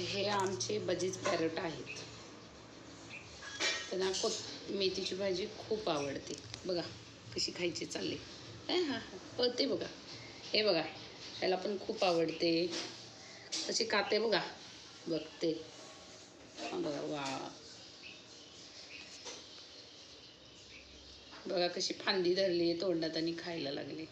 हे आमचे budgies parrot आहेत. त्यांना को मेथीची भाजी खूप आवडते. बघा कशी खायची चालली. हां हां पळते बघा. हे बघा त्याला पण खूप आवडते. कशी खाते बघा. बघते. बघा वा. बघा कशी फांदी धरली तोंडात आणि खायला लागली.